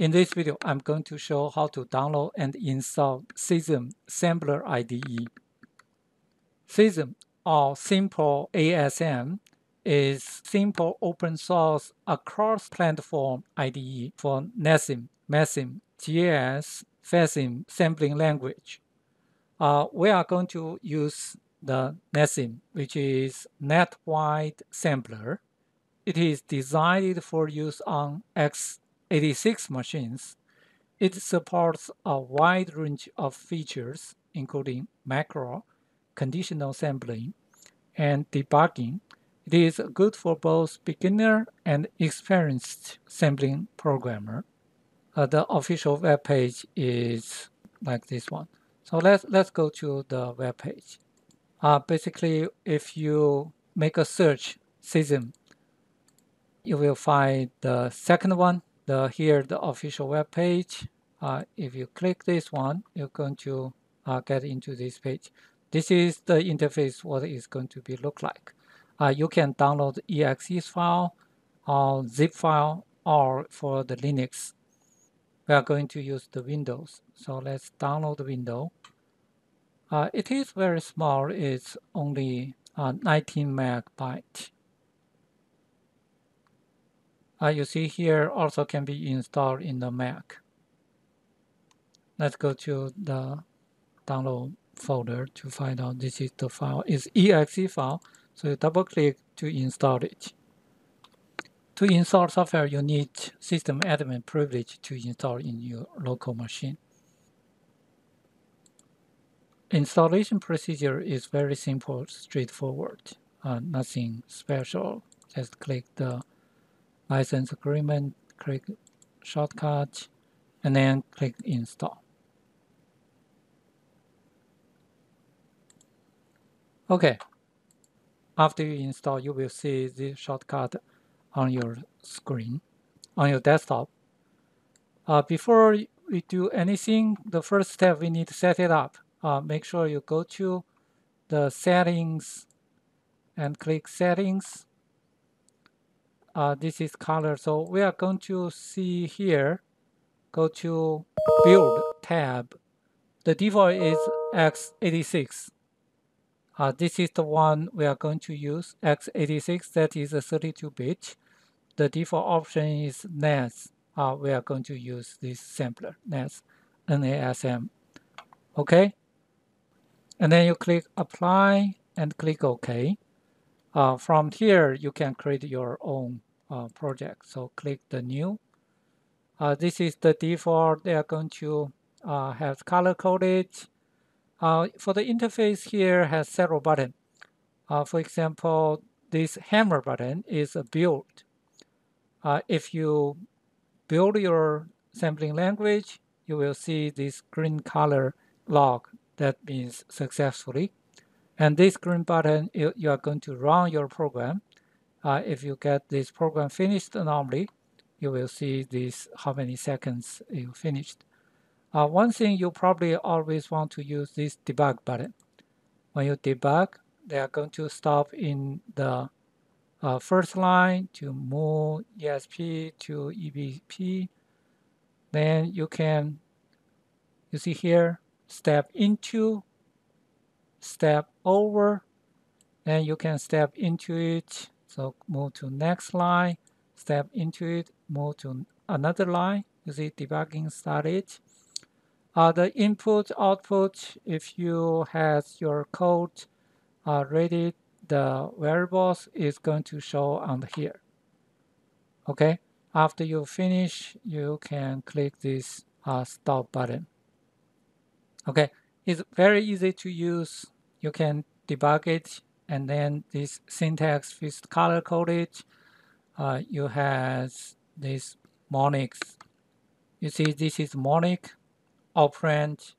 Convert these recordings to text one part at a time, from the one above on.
In this video, I'm going to show how to download and install SASM Assembler IDE. SASM, or Simple ASM, is simple open source across platform IDE for NASM, MASM, GAS, FASM assembly language. Uh, we are going to use the NASM, which is Net-Wide Assembler. It is designed for use on X 86 machines, it supports a wide range of features, including macro, conditional assembly, and debugging. It is good for both beginner and experienced assembly programmer. Uh, the official web page is like this one. So let's let's go to the web page. Uh, basically, if you make a search SASM, you will find the second one the here the official web page. Uh, if you click this one, you're going to uh, get into this page. This is the interface what it's going to be look like. Uh, you can download the exe file or zip file or for the Linux. We are going to use the Windows. So let's download the window. Uh, it is very small. It's only uh, 19 megabyte. Uh, you see here also can be installed in the Mac. Let's go to the download folder to find out this is the file. It's exe file, so you double click to install it. To install software, you need system admin privilege to install in your local machine. Installation procedure is very simple, straightforward, uh, nothing special. Just click the license agreement, click shortcut, and then click install. Okay, after you install, you will see the shortcut on your screen, on your desktop. Uh, before we do anything, the first step we need to set it up. Uh, make sure you go to the settings and click settings uh, this is color. So we are going to see here, go to build tab. The default is x86. Uh, this is the one we are going to use, x86, that is a 32-bit. The default option is NAS. Uh, we are going to use this assembler, NAS, NASM. Okay? And then you click apply and click OK. Uh, from here, you can create your own uh, project. So click the new. Uh, this is the default. They are going to uh, have color coded. Uh, for the interface here has several buttons. Uh, for example, this hammer button is a build. If you build your assembly language, you will see this green color log that means successfully. And this green button, you, you are going to run your program. Uh, if you get this program finished normally, you will see this how many seconds you finished. Uh, one thing you probably always want to use this debug button. When you debug, they are going to stop in the uh, first line to move ESP to EBP. Then you can, you see here, step into step over and you can step into it. So move to next line step into it move to another line. You see debugging started. Uh, the input output if you have your code uh, ready the variables is going to show on here. Okay? After you finish you can click this uh, stop button. Okay? It's very easy to use. You can debug it and then this syntax is color coded. Uh, you have this mnemonics. You see this is mnemonic operand.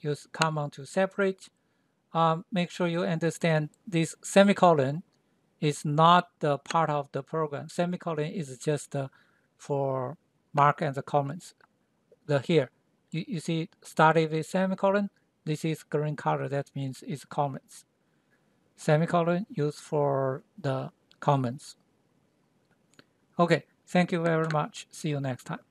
Use command to separate. Um, make sure you understand this semicolon is not the part of the program. Semicolon is just uh, for mark and the comments. The here, you, you see started with semicolon, this is green color, that means it's comments. Semicolon used for the comments. Okay, thank you very much. See you next time.